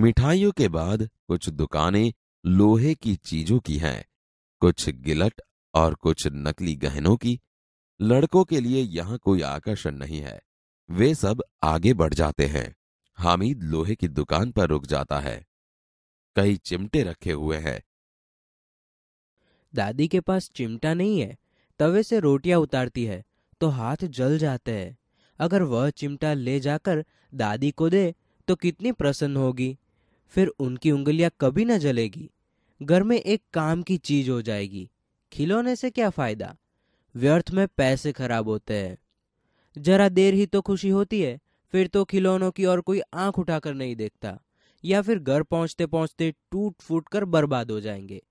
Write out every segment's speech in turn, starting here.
मिठाइयों के बाद कुछ दुकानें लोहे की चीज़ों की हैं, कुछ गिलट और कुछ नकली गहनों की। लड़कों के लिए यहाँ कोई आकर्षण नहीं है, वे सब आगे बढ़ जाते हैं। हामिद लोहे की दुकान पर रुक जाता है। कई चिमटे रखे हुए हैं। दादी के पास चिमटा नहीं है, तवे से रोटियाँ उतारती है तो हाथ जल जाते हैं। अगर वह चिमटा ले जाकर दादी को दे तो कितनी प्रसन्न होगी। फिर उनकी उंगलियाँ कभी ना जलेगी। घर में एक काम की चीज़ हो जाएगी। खिलौने से क्या फ़ायदा? व्यर्थ में पैसे खराब होते हैं। जरा देर ही तो खुशी होती है, फिर तो खिलौनों की और कोई आँख उठाकर नहीं देखता। या फिर घर पहुँचते पहुँचते टूट फूट कर बर्बाद हो जाएँगे।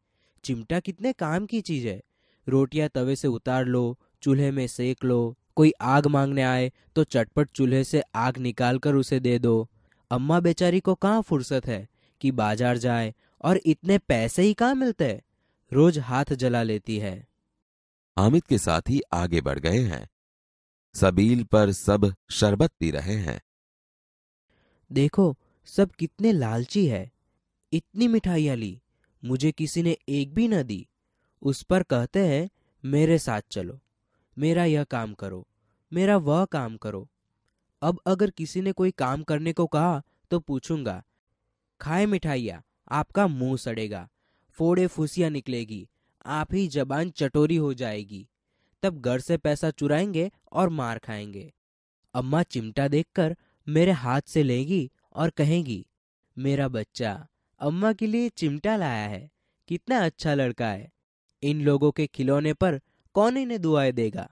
चिमटा कितने काम की चीज़ है। रोटियाँ तवे से उतार लो, चूल्हे में सेक लो, कोई आग मांगने आए तो चटपट चूल्हे से आग निकाल कर उसे दे दो। अम्मा बेचारी को कहाँ फुर्सत है कि बाज़ार जाए और इतने पैसे ही कहाँ मिलते रोज हाथ जला लेती है। हामिद के साथ ही आगे बढ़ गए हैं। सबील पर सब शरबत पी रहे हैं। देखो सब कितने लालची है। इतनी मिठाइयाँ ली मुझे किसी ने एक भी न दी। उस पर कहते हैं मेरे साथ चलो मेरा यह काम करो मेरा वह काम करो। अब अगर किसी ने कोई काम करने को कहा तो पूछूँगा, खाए मिठाइया, आपका मुँह सड़ेगा, फोड़े फुसिया निकलेगी, आप ही जबान चटोरी हो जाएगी। तब घर से पैसा चुराएँगे और मार खाएँगे। अम्मा चिमटा देखकर मेरे हाथ से लेगी और कहेंगी, मेरा बच्चा, अम्मा के लिए चिमटा लाया है, कितना अच्छा लड़का है। इन लोगों के खिलौने पर कौन इन्हें दुआएँ देगा?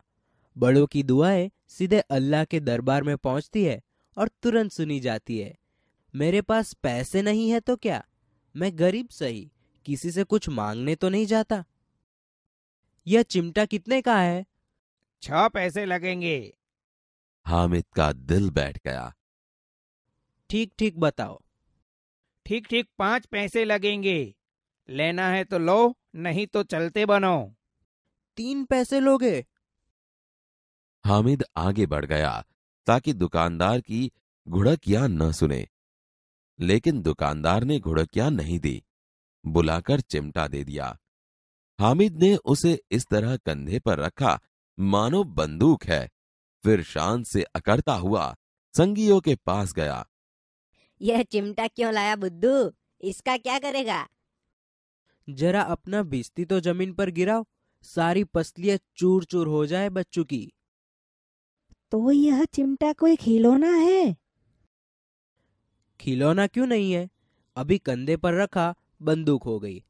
बड़ों की दुआएँ सीधे अल्लाह के दरबार में पहुँचती है और तुरंत सुनी जाती है। मेरे पास पैसे नहीं है तो क्या? मैं गरीब सही किसी से कुछ मांगने तो नहीं जाता। यह चिमटा कितने का है? छ पैसे लगेंगे। हामिद का दिल बैठ गया। ठीक ठीक बताओ। ठीक ठीक पाँच पैसे लगेंगे। लेना है तो लो नहीं तो चलते बनो। तीन पैसे लोगे? हामिद आगे बढ़ गया ताकि दुकानदार की घुड़कियाँ न सुने। लेकिन दुकानदार ने घुड़कियाँ नहीं दी बुलाकर चिमटा दे दिया। हामिद ने उसे इस तरह कंधे पर रखा मानो बंदूक है फिर शान से अकड़ता हुआ संगियों के पास गया। यह चिमटा क्यों लाया बुद्धू? इसका क्या करेगा? जरा अपना बिस्ती तो ज़मीन पर गिराओ सारी पसलियाँ चूर चूर हो जाए बच्चों की। तो यह चिमटा कोई खिलौना है? खिलौना क्यों नहीं है? अभी कंधे पर रखा, बंदूक हो गई।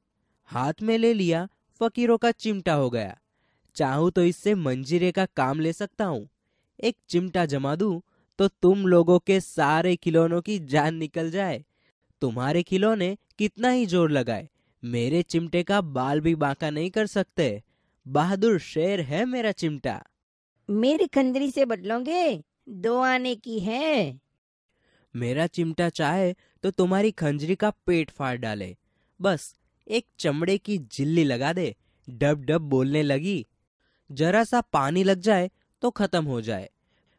हाथ में ले लिया, फकीरों का चिमटा हो गया। चाहूँ तो इससे मंजीरे का काम ले सकता हूँ। एक चिमटा जमा दू तो तुम लोगों के सारे खिलौनों की जान निकल जाए। तुम्हारे खिलौने कितना ही ज़ोर लगाए, मेरे चिमटे का बाल भी बांका नहीं कर सकते। बहादुर शेर है मेरा चिमटा। मेरी खंजरी से बदलोगे? दो आने की है। मेरा चिमटा चाहे तो तुम्हारी खंजरी का पेट फाड़ डाले। बस एक चमड़े की जिल्ली लगा दे। डब डब बोलने लगी। जरा सा पानी लग जाए तो खत्म हो जाए।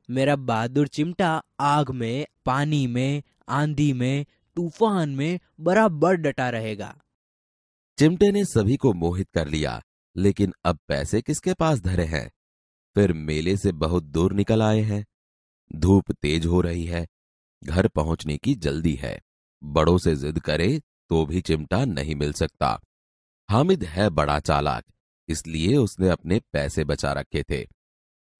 मेरा बहादुर चिमटा आग में पानी में आंधी में तूफ़ान में बराबर डटा रहेगा। चिमटे ने सभी को मोहित कर लिया लेकिन अब पैसे किसके पास धरे हैं? फिर मेले से बहुत दूर निकल आए हैं। धूप तेज हो रही है। घर पहुँचने की जल्दी है। बड़ों से जिद करे तो भी चिमटा नहीं मिल सकता। हामिद है बड़ा चालाक, इसलिए उसने अपने पैसे बचा रखे थे।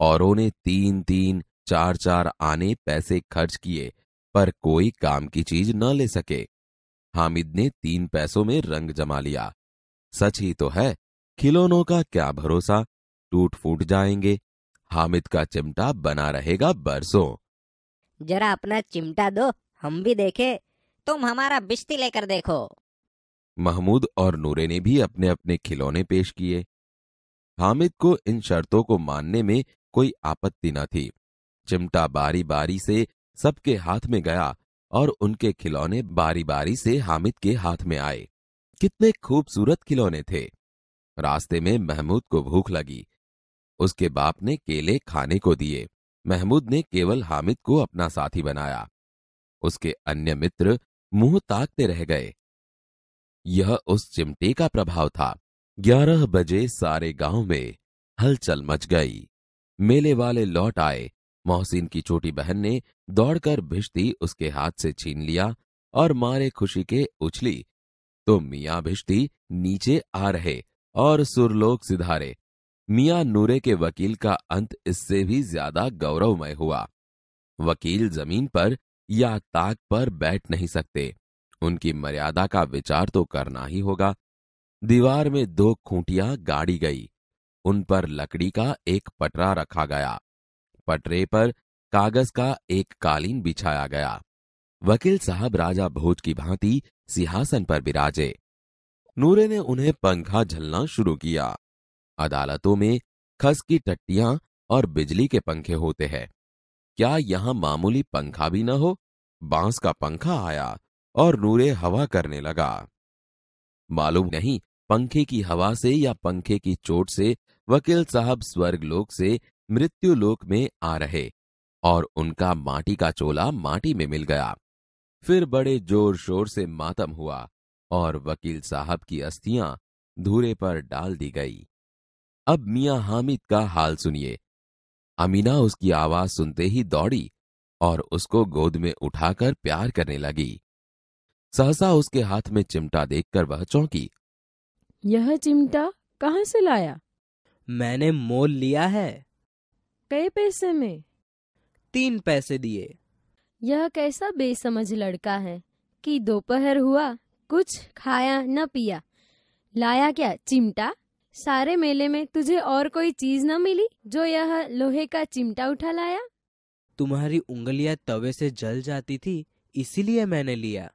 औरों ने तीन तीन, चार चार आने पैसे खर्च किए, पर कोई काम की चीज़ न ले सके। हामिद ने तीन पैसों में रंग जमा लिया। सच ही तो है, खिलौनों का क्या भरोसा? टूट फूट जाएँगे हामिद का चिमटा बना रहेगा बरसों। जरा अपना चिमटा दो हम भी देखे। तुम हमारा बिश्ती लेकर देखो। महमूद और नूरे ने भी अपने अपने खिलौने पेश किए। हामिद को इन शर्तों को मानने में कोई आपत्ति न थी। चिमटा बारी बारी से सबके हाथ में गया और उनके खिलौने बारी बारी से हामिद के हाथ में आए। कितने खूबसूरत खिलौने थे। रास्ते में महमूद को भूख लगी। उसके बाप ने केले खाने को दिए। महमूद ने केवल हामिद को अपना साथी बनाया। उसके अन्य मित्र मुँह ताकते रह गए। यह उस चिमटे का प्रभाव था। ग्यारह बजे सारे गाँव में हलचल मच गई। मेले वाले लौट आए। मोहसिन की छोटी बहन ने दौड़कर भिश्ती उसके हाथ से छीन लिया और मारे खुशी के उछली तो मियाँ भिश्ती नीचे आ रहे और सुरलोक सिधारे। मियाँ नूरे के वकील का अंत इससे भी ज़्यादा गौरवमय हुआ। वकील ज़मीन पर या ताक पर बैठ नहीं सकते। उनकी मर्यादा का विचार तो करना ही होगा। दीवार में दो खूंटियाँ गाड़ी गई। उन पर लकड़ी का एक पटरा रखा गया। पटरे पर कागज़ का एक कालीन बिछाया गया। वकील साहब राजा भोज की भांति सिंहासन पर विराजे। नूरे ने उन्हें पंखा झलना शुरू किया। अदालतों में खस की टट्टियाँ और बिजली के पंखे होते हैं। क्या यहाँ मामूली पंखा भी न हो? बाँस का पंखा आया और नूरे हवा करने लगा। मालूम नहीं पंखे की हवा से या पंखे की चोट से वकील साहब स्वर्ग लोक से मृत्यु लोक में आ रहे और उनका माटी का चोला माटी में मिल गया। फिर बड़े ज़ोर शोर से मातम हुआ और वकील साहब की अस्थियाँ धूरे पर डाल दी गई। अब मियाँ हामिद का हाल सुनिए। अमीना उसकी आवाज़ सुनते ही दौड़ी और उसको गोद में उठाकर प्यार करने लगी। सहसा उसके हाथ में चिमटा देखकर वह चौंकी। यह चिमटा कहाँ से लाया? मैंने मोल लिया है। कई पैसे में? तीन पैसे दिए। यह कैसा बेसमझ लड़का है कि दोपहर हुआ कुछ खाया न पिया। लाया क्या चिमटा? सारे मेले में तुझे और कोई चीज़ न मिली जो यह लोहे का चिमटा उठा लाया? तुम्हारी उंगलियाँ तवे से जल जाती थी इसीलिए मैंने लिया।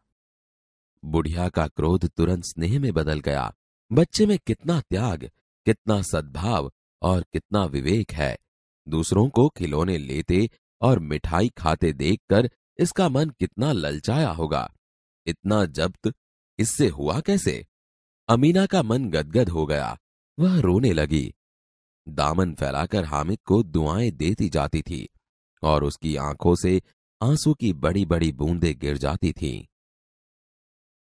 बुढ़िया का क्रोध तुरंत स्नेह में बदल गया। बच्चे में कितना त्याग कितना सद्भाव और कितना विवेक है। दूसरों को खिलौने लेते और मिठाई खाते देखकर इसका मन कितना ललचाया होगा। इतना जब्त इससे हुआ कैसे? अमीना का मन गदगद हो गया। वह रोने लगी दामन फैलाकर हामिद को दुआएँ देती जाती थी और उसकी आँखों से आँसू की बड़ी बड़ी बूंदें गिर जाती थीं।